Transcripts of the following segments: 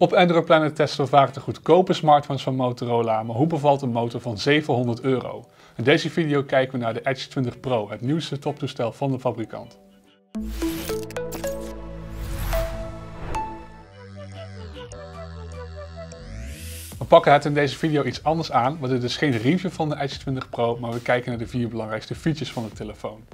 Op Android Planet testen we vaak de goedkope smartphones van Motorola, maar hoe bevalt een motor van 700 euro? In deze video kijken we naar de Edge 20 Pro, het nieuwste toptoestel van de fabrikant. Pakken het in deze video iets anders aan, want dit is geen review van de Edge 20 Pro, maar we kijken naar de vier belangrijkste features van de telefoon.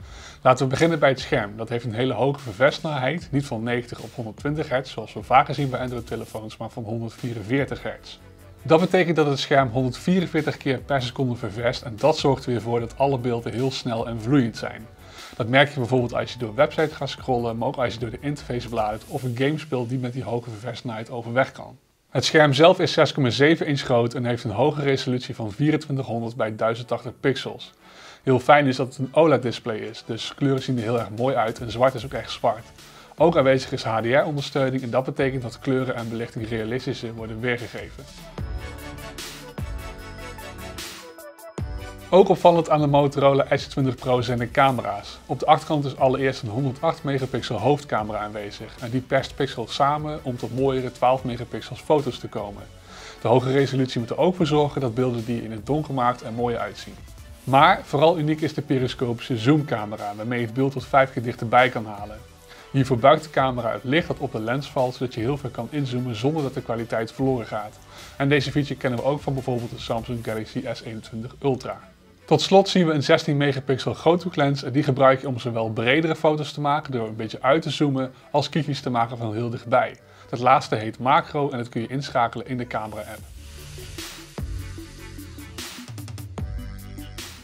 Laten we beginnen bij het scherm. Dat heeft een hele hoge verversnelheid, niet van 90 op 120 Hz zoals we vaker zien bij Android telefoons, maar van 144 Hz. Dat betekent dat het scherm 144 keer per seconde ververst en dat zorgt er weer voor dat alle beelden heel snel en vloeiend zijn. Dat merk je bijvoorbeeld als je door een website gaat scrollen, maar ook als je door de interface bladert of een game speelt die met die hoge verversnelheid overweg kan. Het scherm zelf is 6,7 inch groot en heeft een hoge resolutie van 2400 bij 1080 pixels. Heel fijn is dat het een OLED-display is, dus kleuren zien er heel erg mooi uit en zwart is ook echt zwart. Ook aanwezig is HDR-ondersteuning en dat betekent dat kleuren en belichting realistischer worden weergegeven. Ook opvallend aan de Motorola Edge 20 Pro zijn de camera's. Op de achterkant is allereerst een 108 megapixel hoofdcamera aanwezig en die perst pixels samen om tot mooiere 12 megapixels foto's te komen. De hoge resolutie moet er ook voor zorgen dat beelden die in het donker maakt er mooi uitzien. Maar vooral uniek is de periscopische zoomcamera waarmee je het beeld tot 5 keer dichterbij kan halen. Hiervoor buigt de camera het licht dat op de lens valt zodat je heel veel kan inzoomen zonder dat de kwaliteit verloren gaat. En deze feature kennen we ook van bijvoorbeeld de Samsung Galaxy S21 Ultra. Tot slot zien we een 16 megapixel groothoeklens en die gebruik je om zowel bredere foto's te maken door een beetje uit te zoomen als kiekjes te maken van heel dichtbij. Dat laatste heet macro en dat kun je inschakelen in de camera app.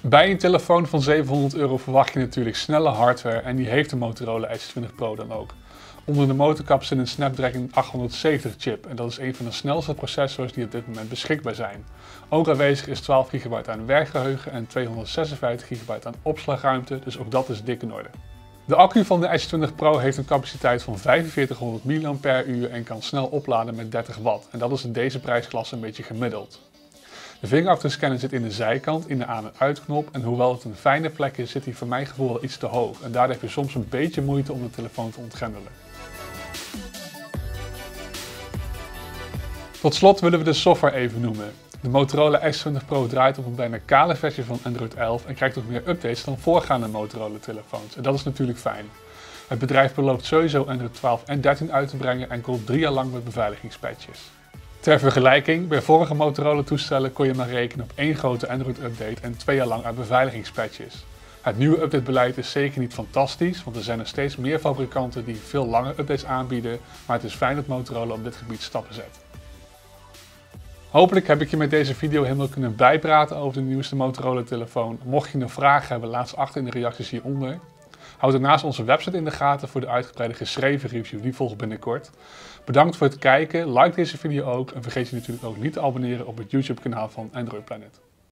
Bij een telefoon van 700 euro verwacht je natuurlijk snelle hardware en die heeft de Motorola Edge 20 Pro dan ook. Onder de motorkap zit een Snapdragon 870 chip en dat is een van de snelste processors die op dit moment beschikbaar zijn. Ook aanwezig is 12 GB aan werkgeheugen en 256 GB aan opslagruimte, dus ook dat is dik in orde. De accu van de Edge 20 Pro heeft een capaciteit van 4500 mAh en kan snel opladen met 30 watt. En dat is in deze prijsklasse een beetje gemiddeld. De vingerafdrukscanner zit in de zijkant, in de aan- en uitknop. En hoewel het een fijne plek is, zit hij voor mijn gevoel wel iets te hoog. En daardoor heb je soms een beetje moeite om de telefoon te ontgrendelen. Tot slot willen we de software even noemen. De Motorola X20 Pro draait op een bijna kale versie van Android 11 en krijgt ook meer updates dan voorgaande Motorola telefoons. En dat is natuurlijk fijn. Het bedrijf belooft sowieso Android 12 en 13 uit te brengen en komt drie jaar lang met beveiligingspatches. Ter vergelijking, bij vorige Motorola toestellen kon je maar rekenen op één grote Android update en twee jaar lang aan beveiligingspatches. Het nieuwe updatebeleid is zeker niet fantastisch, want er zijn er steeds meer fabrikanten die veel lange updates aanbieden, maar het is fijn dat Motorola op dit gebied stappen zet. Hopelijk heb ik je met deze video helemaal kunnen bijpraten over de nieuwste Motorola telefoon. Mocht je nog vragen hebben, laat ze achter in de reacties hieronder. Houd daarnaast onze website in de gaten voor de uitgebreide geschreven review, die volgt binnenkort. Bedankt voor het kijken, like deze video ook en vergeet je natuurlijk ook niet te abonneren op het YouTube kanaal van Android Planet.